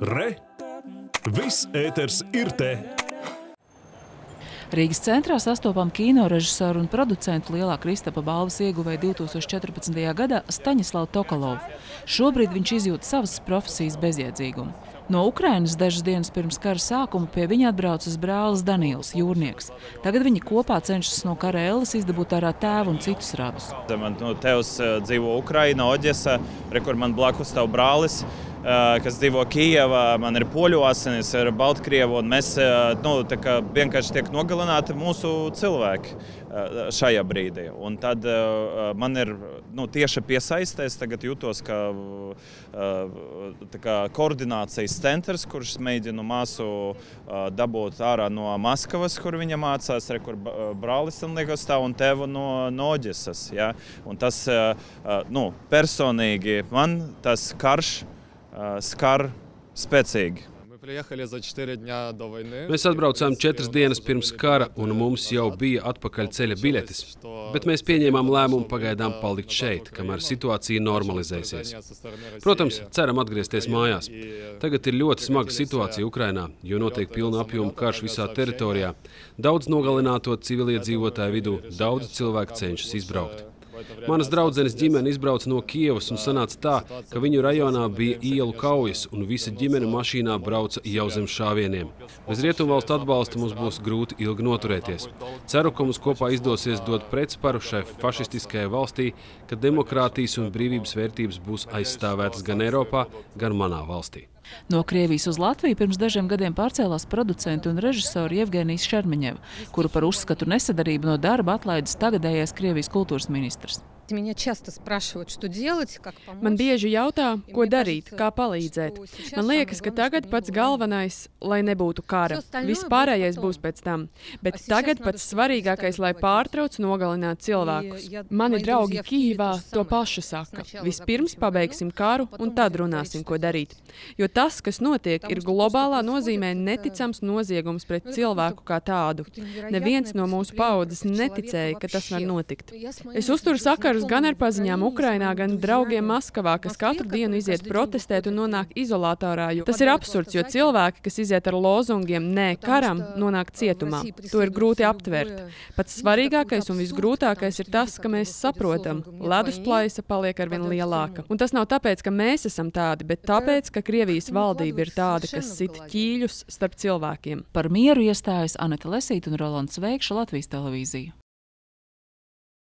Re! Viss ēters ir te! Rīgas centrā sastopam kino režisoru un producentu lielā Kristapa balvas ieguvēja 2014. gadā Staņislavu Tokalovu. Šobrīd viņš izjūt savas profesijas bezjēdzīgumu. No Ukrainas dažas dienas pirms kara sākuma pie viņa atbraucas brālis Daniels, jūrnieks. Tagad viņi kopā cenšas no kara ēles izdabūt ārā tēvu un citus radus. Man no tevs uh, dzīvo Ukraina, Oģesa, re, kur man blakus stāv brālis. Kas dzīvo Kijavā, man ir poļu asinis, ir Baltkrievu, un mēs nu, vienkārši tiek nogalināti mūsu cilvēki šajā brīdī. Un tad man ir nu, tieši piesaistēs, tagad jūtos kā, kā koordinācijas centrs, kurš mēģina māsu dabūt ārā no Maskavas, kur viņa mācās, re, kur brālis tam liekas stāv un tevu no Noģesas. Ja? Un tas nu, personīgi man tas karš skar spēcīgi. Mēs atbraucām četras dienas pirms kara, un mums jau bija atpakaļ ceļa biļetes. Bet mēs pieņēmām lēmumu pagaidām palikt šeit, kamēr situācija normalizēsies. Protams, ceram atgriezties mājās. Tagad ir ļoti smaga situācija Ukrainā, jo notiek pilna apjoma karš visā teritorijā. Daudz nogalināto civiliedzīvotāju vidū, daudz cilvēku cenšas izbraukt. Manas draudzenes ģimene izbrauca no Kievas un sanāca tā, ka viņu rajonā bija ielu kaujas un visa ģimene mašīnā brauca jau zem šāvieniem. Bez rietumvalstu atbalsta mums būs grūti ilgi noturēties. Ceru, ka mums kopā izdosies dot pretsparu šai fašistiskajai valstī, ka demokrātijas un brīvības vērtības būs aizstāvētas gan Eiropā, gan manā valstī. No Krievijas uz Latviju pirms dažiem gadiem pārcēlās producenti un režisori Jevgenijs Šermeņeva, kuru par uzskatu nesadarību no darba atlaidis tagadējais Krievijas kultūras ministrs. Man bieži jautā, ko darīt, kā palīdzēt. Man liekas, ka tagad pats galvenais, lai nebūtu kara. Viss pārējais būs pēc tam. Bet tagad pats svarīgākais, lai pārtrauc nogalināt cilvēkus. Mani draugi Kīvā to pašu saka. Vispirms pabeigsim karu un tad runāsim, ko darīt. Jo tas, kas notiek, ir globālā nozīmē neticams noziegums pret cilvēku kā tādu. Neviens no mūsu paudzes neticēja, ka tas var notikt. Es uzturu sakaru sakarus gan ar paziņām Ukrainā, gan draugiem Maskavā, kas katru dienu iziet protestēt un nonāk izolatorā. Tas ir absurds, jo cilvēki, kas iziet ar lozungiem nē karam, nonāk cietumā. To ir grūti aptvert. Pats svarīgākais un visgrūtākais ir tas, ka mēs saprotam, ledus plaisa paliek arvien lielāka. Un tas nav tāpēc, ka mēs esam tādi, bet tāpēc, ka Krievijas valdība ir tāda, kas sit ķīļus starp cilvēkiem. Par mieru iestājas Anita Lesīta un Rolands Veikša Latvijas televīzija.